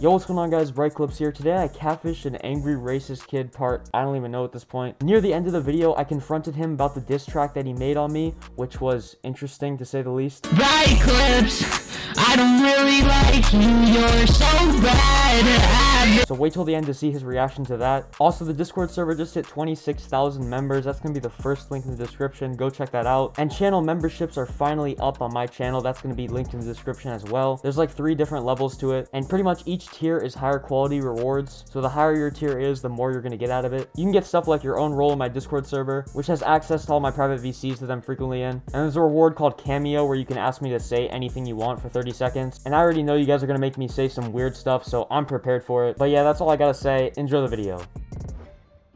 Yo, what's going on guys? Bright Clips here. Today I catfished an angry racist kid part, I don't even know at this point. Near the end of the video, I confronted him about the diss track that he made on me, which was interesting to say the least. Bright Clips, I don't really like you, you're so bad. So wait till the end to see his reaction to that. Also, the Discord server just hit 26,000 members. That's going to be the first link in the description. Go check that out. And channel memberships are finally up on my channel. That's going to be linked in the description as well. There's like three different levels to it. And pretty much each tier is higher quality rewards. So the higher your tier is, the more you're going to get out of it. You can get stuff like your own role in my Discord server, which has access to all my private VCs that I'm frequently in. And there's a reward called Cameo where you can ask me to say anything you want for 30 seconds. And I already know you guys are going to make me say some weird stuff, so I'm prepared for it. But yeah, that's all I gotta say. Enjoy the video.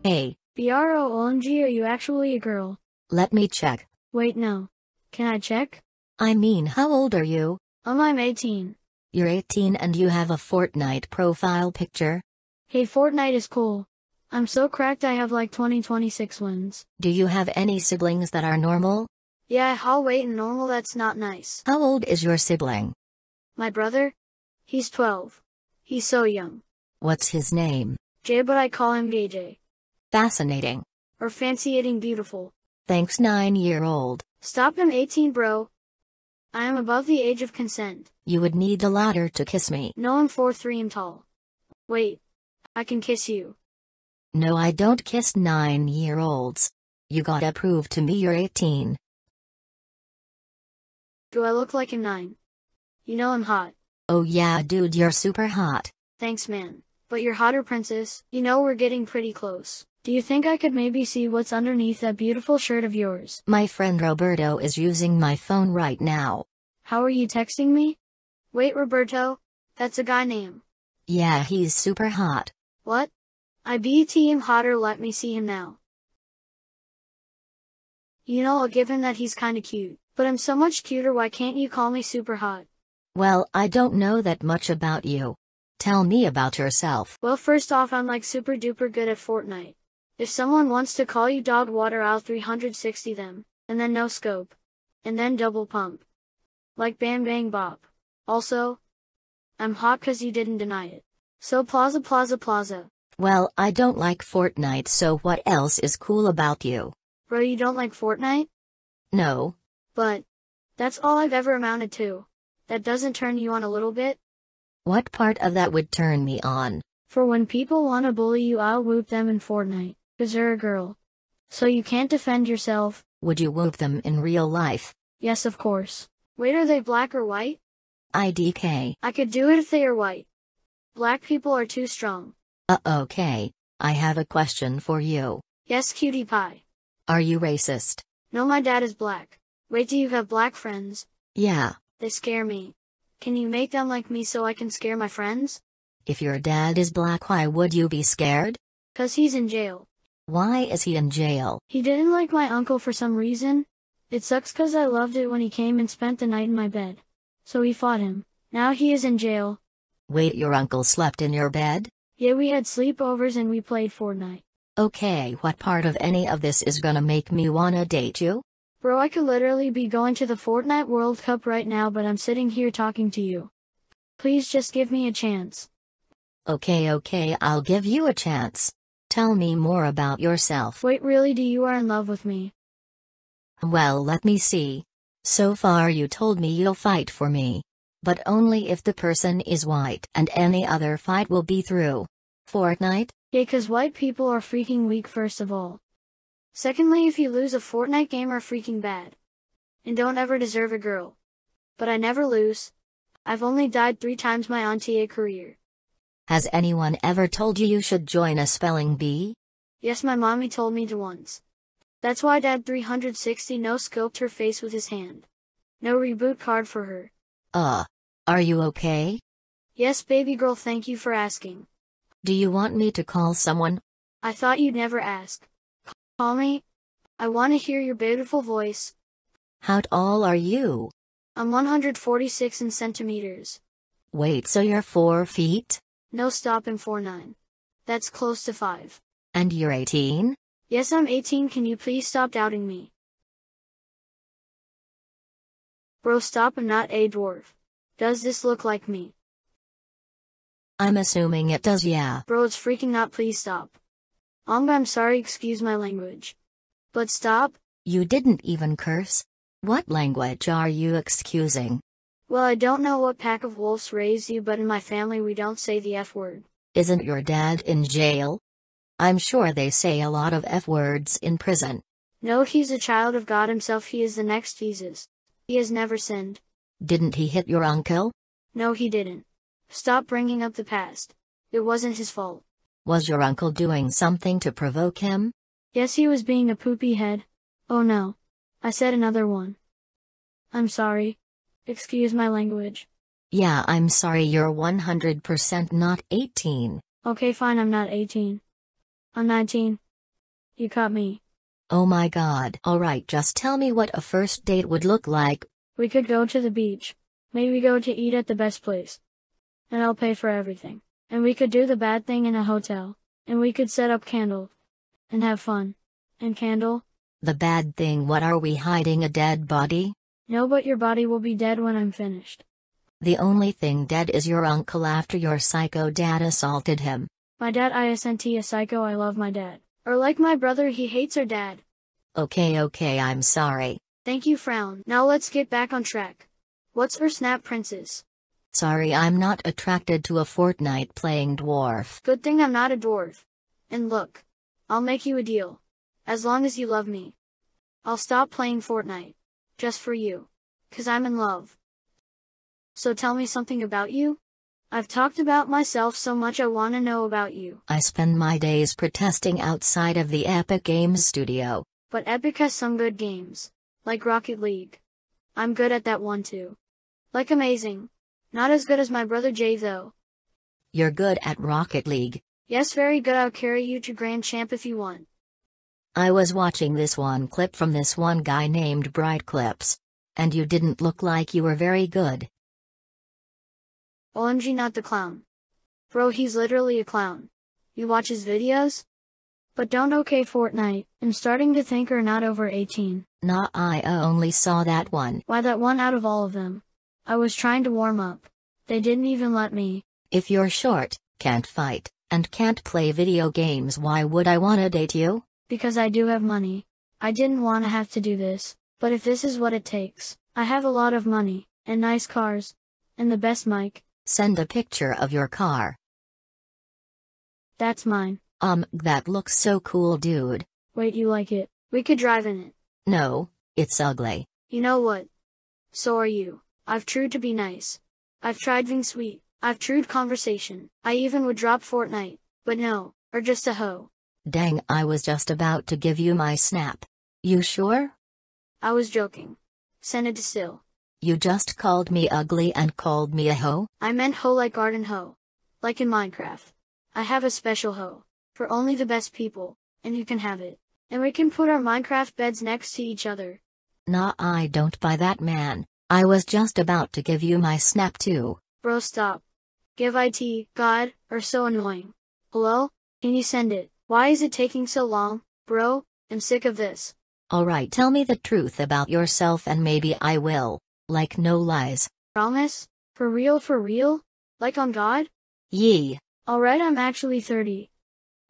Hey, B-R-O-O-N-G, are you actually a girl? let me check. Wait, no. Can I check? I mean, how old are you? Um, I'm 18. You're 18 and you have a Fortnite profile picture? Hey, Fortnite is cool. I'm so cracked I have like 20, 26 wins. Do you have any siblings that are normal? Yeah, I'll wait and normal that's not nice. How old is your sibling? My brother? He's 12. He's so young. What's his name? Jay, but I call him JJ. Fascinating. Or fancy eating beautiful. Thanks, 9 year old. Stop him 18 bro. I am above the age of consent. You would need the ladder to kiss me. No, I'm four 4'3 and tall. Wait. I can kiss you. No, I don't kiss 9 year olds. You gotta prove to me you're 18. Do I look like a 9? You know I'm hot. Oh yeah, dude, you're super hot. Thanks, man. But you're hotter, princess. You know we're getting pretty close. Do you think I could maybe see what's underneath that beautiful shirt of yours? My friend Roberto is using my phone right now. How are you texting me? Wait, Roberto. That's a guy name. Yeah, he's super hot. What? I bet him hotter, let me see him now. You know, I'll give him that he's kinda cute. But I'm so much cuter, why can't you call me super hot? Well, I don't know that much about you. Tell me about yourself. Well, first off, I'm like super duper good at Fortnite. If someone wants to call you dog water, I'll 360 them, and then no scope. And then double pump. Like bam bang bop. Also, I'm hot cause you didn't deny it. So plaza plaza plaza. Well, I don't like Fortnite, so what else is cool about you? Bro, you don't like Fortnite? No. But, that's all I've ever amounted to. That doesn't turn you on a little bit? What part of that would turn me on? For when people wanna bully you, I'll whoop them in Fortnite, cause you're a girl. So you can't defend yourself. Would you whoop them in real life? Yes, of course. Wait, are they black or white? IDK. I could do it if they are white. Black people are too strong. Uh okay. I have a question for you. Yes, cutie pie. Are you racist? No, my dad is black. Wait, do you have black friends? Yeah. They scare me. Can you make them like me so I can scare my friends? If your dad is black, why would you be scared? Cause he's in jail. Why is he in jail? He didn't like my uncle for some reason. It sucks cause I loved it when he came and spent the night in my bed. So he fought him. Now he is in jail. Wait, your uncle slept in your bed? Yeah, we had sleepovers and we played Fortnite. Okay, what part of any of this is gonna make me wanna date you? Bro, I could literally be going to the Fortnite World Cup right now, but I'm sitting here talking to you. Please just give me a chance. Okay, okay, I'll give you a chance. Tell me more about yourself. Wait, really, do you are in love with me? Well, let me see. So far, you told me you'll fight for me. But only if the person is white, and any other fight will be through. Fortnite? Yeah, cause white people are freaking weak first of all. Secondly, if you lose a Fortnite game are freaking bad. And don't ever deserve a girl. But I never lose. I've only died three times my entire career. Has anyone ever told you you should join a spelling bee? Yes, my mommy told me to once. That's why dad 360 no scoped her face with his hand. No reboot card for her. Uh. Are you okay? Yes, baby girl, thank you for asking. Do you want me to call someone? I thought you'd never ask. Call me. I want to hear your beautiful voice. How tall are you? I'm 146 in centimeters. Wait, so you're 4 feet? No stop in 49. That's close to 5. And you're 18? Yes, I'm 18. Can you please stop doubting me? Bro, stop. I'm not a dwarf. Does this look like me? I'm assuming it does, yeah. Bro, it's freaking out. Please stop. Um, I'm sorry, excuse my language. But stop. You didn't even curse? What language are you excusing? Well, I don't know what pack of wolves raised you, but in my family we don't say the F word. Isn't your dad in jail? I'm sure they say a lot of F words in prison. No, he's a child of God himself. He is the next Jesus. He has never sinned. Didn't he hit your uncle? No, he didn't. Stop bringing up the past. It wasn't his fault. Was your uncle doing something to provoke him? Yes, he was being a poopy head. Oh no. I said another one. I'm sorry. Excuse my language. Yeah, I'm sorry you're 100% not 18. Okay, fine, I'm not 18. I'm 19. You caught me. Oh my god. Alright, just tell me what a first date would look like. We could go to the beach. Maybe go to eat at the best place. And I'll pay for everything. And we could do the bad thing in a hotel. And we could set up candle. And have fun. And candle? The bad thing, what are we hiding a dead body? No, but your body will be dead when I'm finished. The only thing dead is your uncle after your psycho dad assaulted him. My dad isn't a psycho, I love my dad. Or like my brother, he hates our dad. Okay, okay, I'm sorry. Thank you, Frown. Now let's get back on track. What's her snap, princess? Sorry, I'm not attracted to a Fortnite playing dwarf. Good thing I'm not a dwarf. And look, I'll make you a deal. As long as you love me. I'll stop playing Fortnite. Just for you. Cause I'm in love. So tell me something about you? I've talked about myself so much I wanna know about you. I spend my days protesting outside of the Epic Games studio. But Epic has some good games. Like Rocket League. I'm good at that one too. Like amazing. Not as good as my brother Jay though. You're good at Rocket League. Yes, very good. I'll carry you to Grand Champ if you want. I was watching this one clip from this one guy named Bright Clips. And you didn't look like you were very good. OMG not the clown. Bro he's literally a clown. You watch his videos? But don't okay Fortnite, I'm starting to think are not over 18. Nah I only saw that one. Why that one out of all of them? I was trying to warm up. They didn't even let me. If you're short, can't fight, and can't play video games why would I wanna date you? Because I do have money. I didn't wanna have to do this, but if this is what it takes, I have a lot of money, and nice cars, and the best mic. Send a picture of your car. That's mine. Um, that looks so cool dude. Wait, you like it? We could drive in it. No, it's ugly. You know what? So are you. I've tried to be nice. I've tried being sweet. I've tried conversation. I even would drop Fortnite. But no, or just a hoe. Dang, I was just about to give you my snap. You sure? I was joking. To still. You just called me ugly and called me a hoe? I meant hoe like garden hoe. Like in Minecraft. I have a special hoe. For only the best people. And you can have it. And we can put our Minecraft beds next to each other. Nah, I don't buy that man. I was just about to give you my snap too. Bro stop. Give IT, God, are so annoying. Hello? Can you send it? Why is it taking so long? Bro, I'm sick of this. Alright, tell me the truth about yourself and maybe I will. Like no lies. Promise? For real for real? Like on God? Yee. Alright I'm actually 30.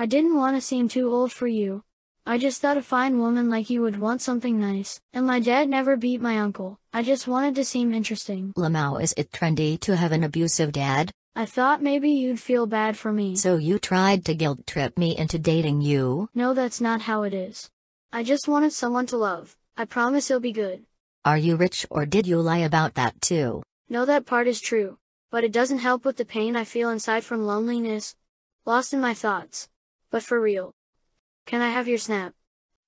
I didn't want to seem too old for you. I just thought a fine woman like you would want something nice. And my dad never beat my uncle. I just wanted to seem interesting. Lamau is it trendy to have an abusive dad? I thought maybe you'd feel bad for me. So you tried to guilt trip me into dating you? No that's not how it is. I just wanted someone to love. I promise it'll be good. Are you rich or did you lie about that too? No, that part is true. But it doesn't help with the pain I feel inside from loneliness. Lost in my thoughts. But for real. Can I have your snap?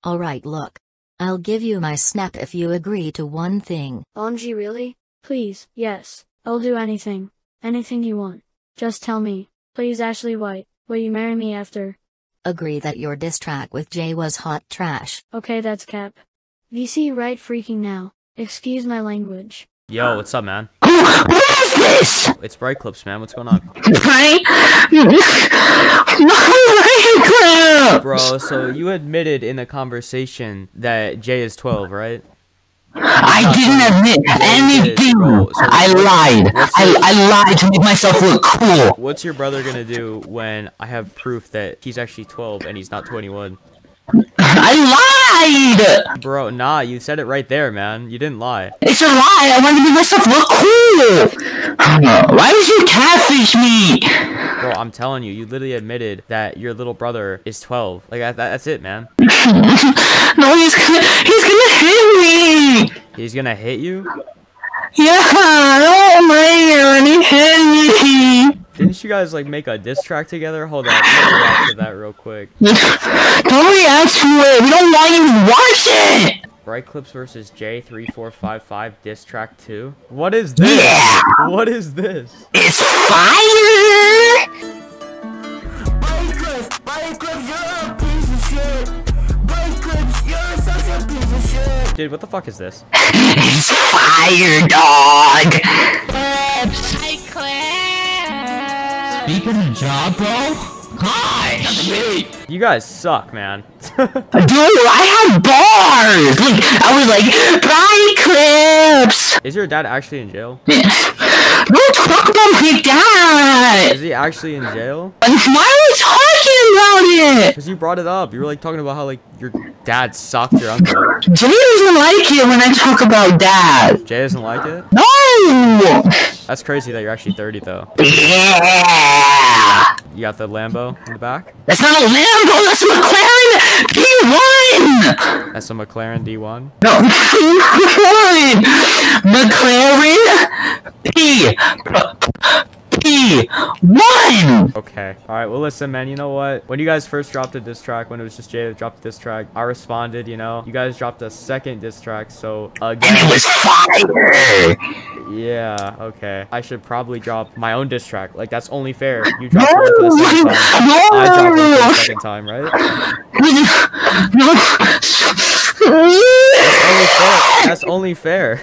Alright, look. I'll give you my snap if you agree to one thing. OMG, really? Please, yes. I'll do anything. Anything you want. Just tell me. Please, Ashley White, will you marry me after? Agree that your diss track with Jay was hot trash. Okay, that's cap. VC right freaking now. Excuse my language. Yo, what's up, man? What is this? It's Bright Clips, man. What's going on? Right? Minecraft! Bro, so you admitted in the conversation that Jay is 12, right? I didn't admit Yeah, you did, anything. bro. So I lied. I, I lied to make myself look cool. What's your brother gonna do when I have proof that he's actually 12 and he's not 21? Lied. Bro, nah, you said it right there, man. You didn't lie. It's a lie. I wanted to make myself look cool. Why did you catfish me? Bro, I'm telling you, you literally admitted that your little brother is 12. Like, that- that's it, man. No, he's gonna, he's gonna hit me. He's gonna hit you? Yeah, oh hit me. Didn't you guys, like, make a diss track together? Hold on, let me react to that real quick. Don't react to it. We don't want you to watch it. Bright Clips versus J3455 diss track 2? What is this? Yeah. What is this? It's fire. Dude, what the fuck is this? It's fire, dog. Speaking of job, bro. Hi. You guys suck, man. Dude, I had bars. Like I was like, bright clips. is your dad actually in jail? Don't talk about my dad. Is he actually in jail? Why are we talking about it? Because you brought it up. You were like talking about how like your dad sucked your uncle. Jay doesn't like it when I talk about dad. Jay doesn't like it? No. That's crazy that you're actually 30 though. Yeah. You got the Lambo in the back? That's not a Lambo. That's a McLaren P1. That's a McLaren D1. No, McLaren P P1. Okay. Alright, well listen man, you know what? When you guys first dropped a diss track, when it was just Jay that dropped diss track, I responded, you know? You guys dropped a second diss track, so And it was fire. yeah, okay. I should probably drop my own diss track. Like that's only fair. You dropped one for the second time. I dropped one for the second time, right? No. That's only fair. That's only fair.